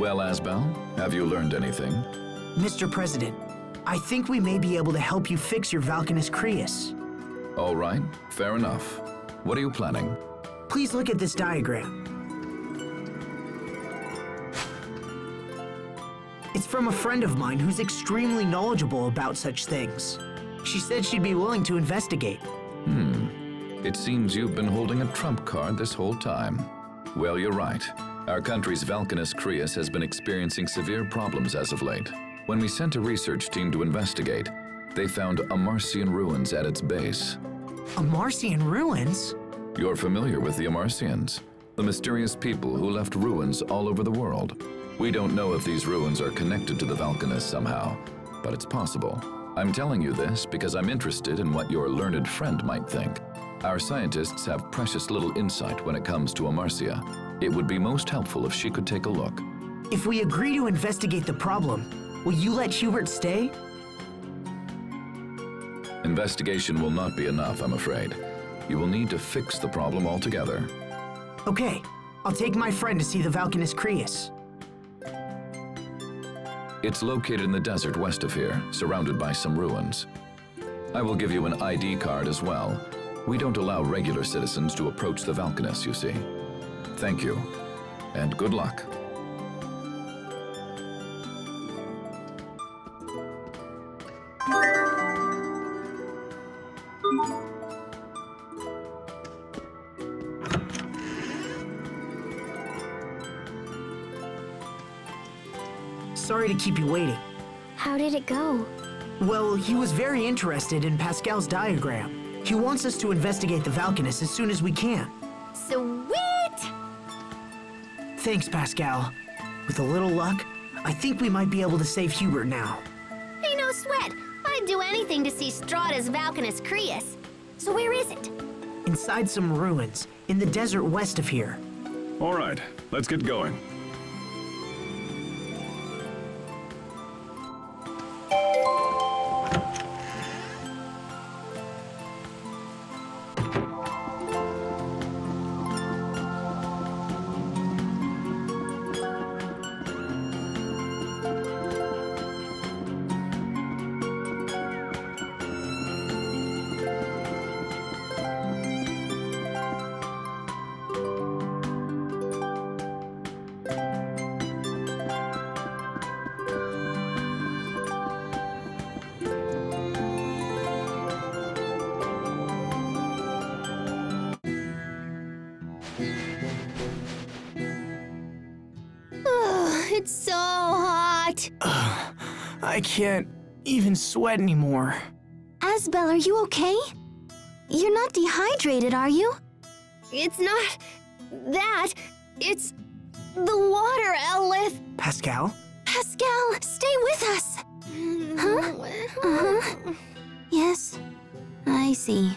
Well, Asbel, have you learned anything? Mr. President, I think we may be able to help you fix your Valkines Creus. All right, fair enough. What are you planning? Please look at this diagram. It's from a friend of mine who's extremely knowledgeable about such things. She said she'd be willing to investigate. Hmm. It seems you've been holding a trump card this whole time. Well, you're right. Our country's Valkines Creus has been experiencing severe problems as of late. When we sent a research team to investigate, they found Amarcian ruins at its base. Amarcian ruins? You're familiar with the Amarcians, the mysterious people who left ruins all over the world. We don't know if these ruins are connected to the Valkines somehow, but it's possible. I'm telling you this because I'm interested in what your learned friend might think. Our scientists have precious little insight when it comes to Amarcia. It would be most helpful if she could take a look. If we agree to investigate the problem, will you let Hubert stay? Investigation will not be enough, I'm afraid. You will need to fix the problem altogether. Okay, I'll take my friend to see the Valkines Creus. It's located in the desert west of here, surrounded by some ruins. I will give you an ID card as well. We don't allow regular citizens to approach the Valkines, you see. Thank you, and good luck. Sorry to keep you waiting. How did it go? Well, he was very interested in Pascal's diagram. He wants us to investigate the Valkines as soon as we can. Sweet! Thanks, Pascal. With a little luck, I think we might be able to save Hubert now. Hey, no sweat. I'd do anything to see Strahta's Valkines Creus. So where is it? Inside some ruins, in the desert west of here. All right, let's get going. It's so hot. I can't even sweat anymore. Asbel, are you okay? You're not dehydrated, are you? It's not that. It's the water, eleth. Pascal? Pascal, stay with us. Huh? Uh-huh. Yes, I see.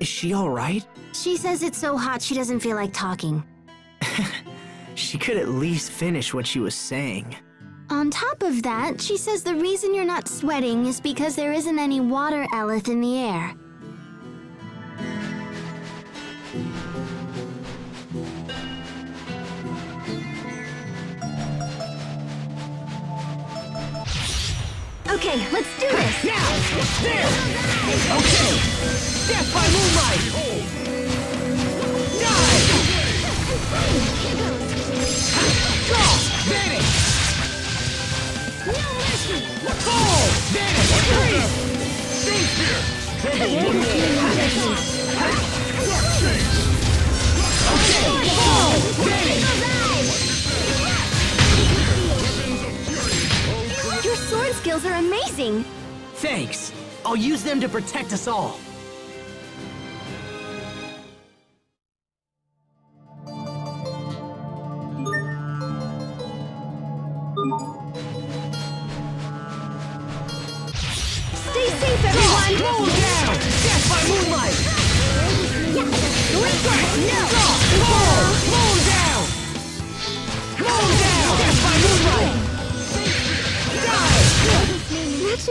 Is she alright? She says it's so hot she doesn't feel like talking. She could at least finish what she was saying. On top of that, she says the reason you're not sweating is because there isn't any water eleth in the air. Okay, let's do this! Now! There! Okay! Death by moonlight! Die! Your sword skills are amazing! Thanks. I'll use them to protect us all.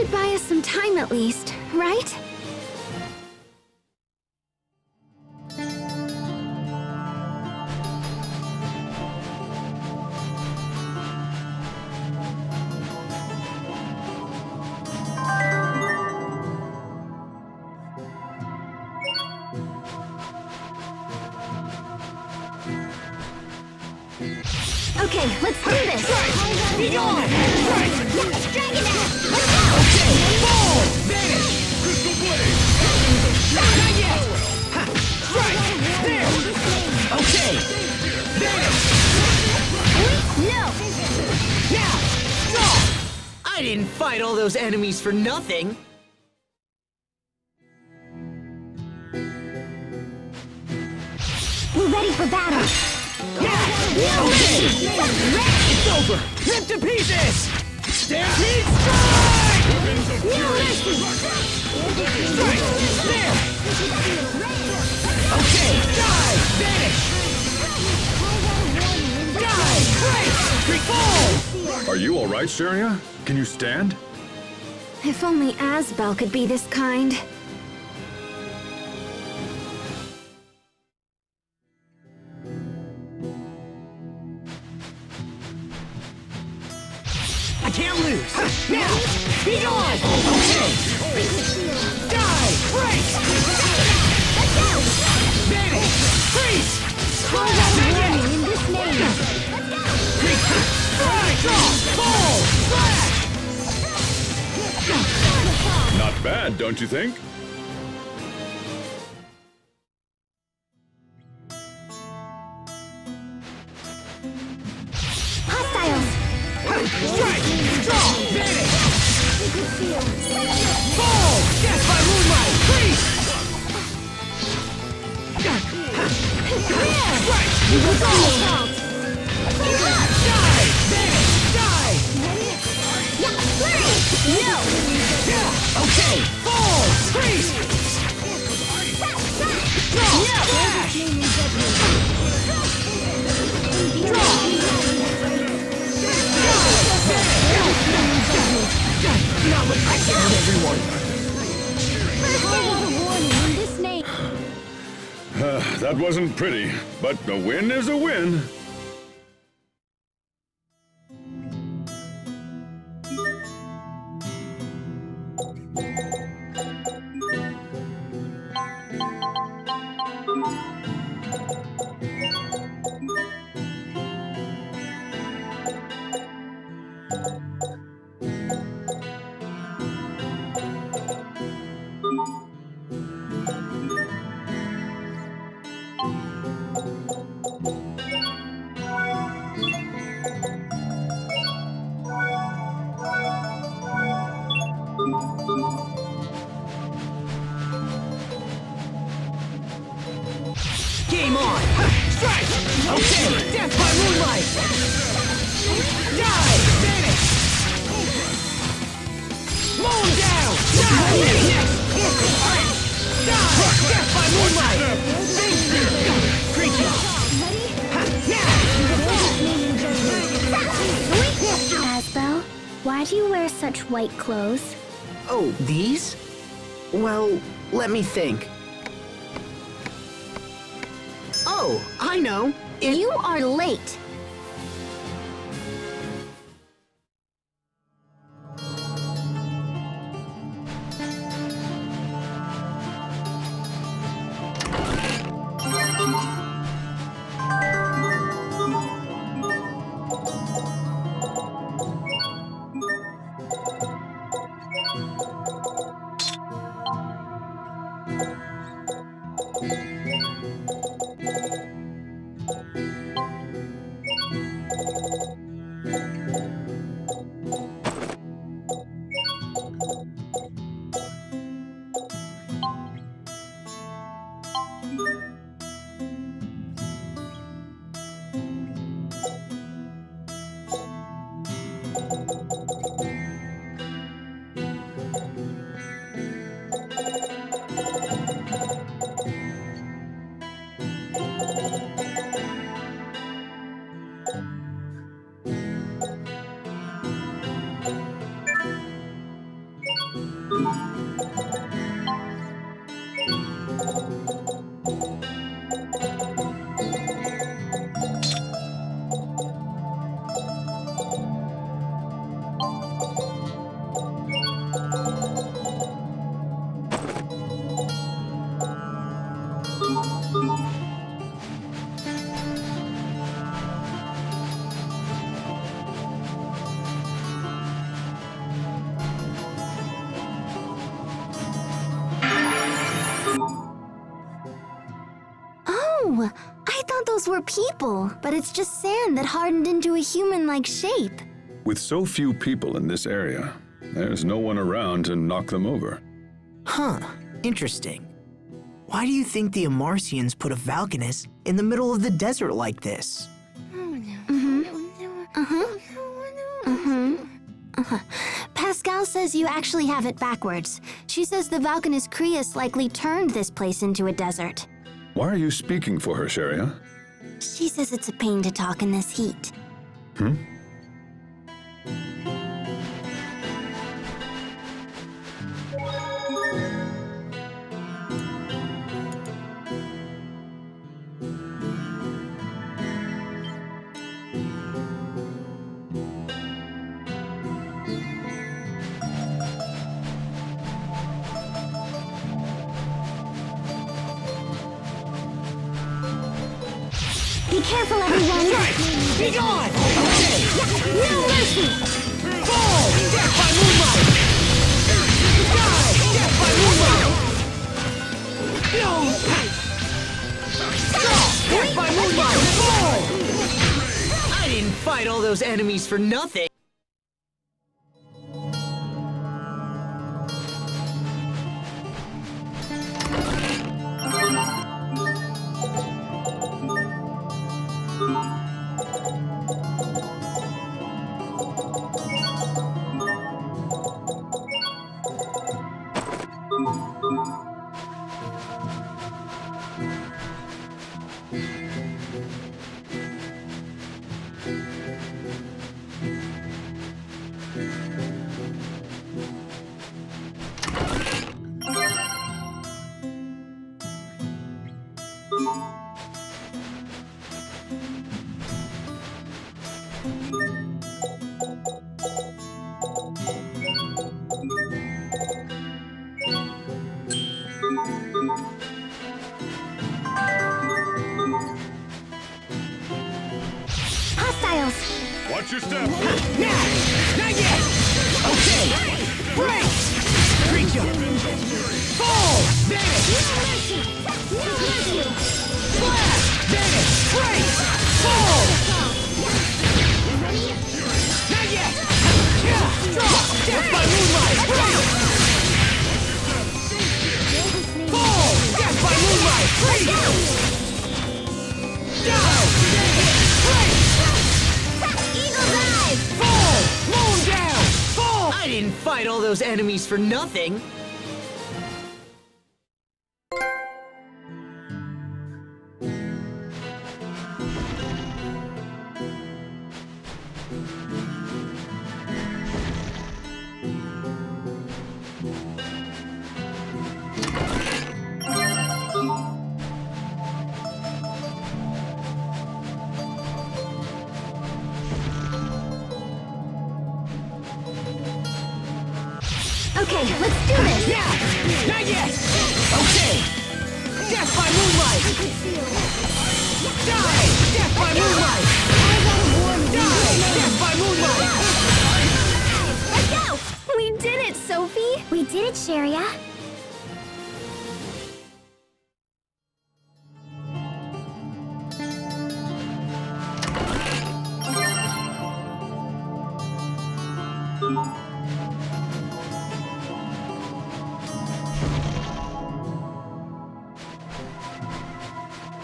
Should buy us some time at least, right? Fight all those enemies for nothing! We're ready for battle! Now! Okay! It's over! Rip to pieces! Stampede strike! Strike! There! Okay! Die! Vanish! Die! Break! Fall! Are you alright, Cheria? Can you stand? If only Asbel could be this kind. I can't lose! Now! Be gone! Okay! Die! Break! Vanish! Freeze! Warning in this name! Not bad, don't you think? That wasn't pretty, but a win is a win. Asbel, why do you wear such white clothes? Oh, these? Well, let me think. Oh, I know. It, You are late. Were people, but it's just sand that hardened into a human-like shape. With so few people in this area, there's no one around to knock them over. Huh, interesting. Why do you think the Amarcians put a Valkines in the middle of the desert like this? Mm-hmm. Uh-huh. Uh-huh. Uh-huh. Pascal says you actually have it backwards. She says the Valkines Creus likely turned this place into a desert. Why are you speaking for her, Cheria? She says it's a pain to talk in this heat. Hmm? Be careful, everyone! Be gone! Okay! No mercy! Fall! Death by moonlight! Die! Death by moonlight! No! Stop! Death by moonlight! Fall! I didn't fight all those enemies for nothing. Música for nothing. Let's do this! Yeah! Not yet! Okay! Death by moonlight! Die! Death by moonlight! Die! Death by moonlight! Let's go! We did it, Sophie! We did it, Cheria.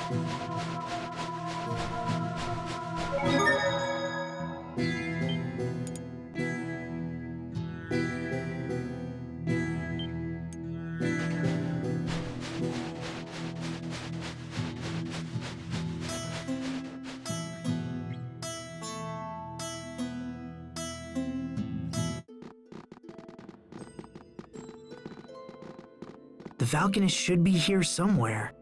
The Valkines should be here somewhere.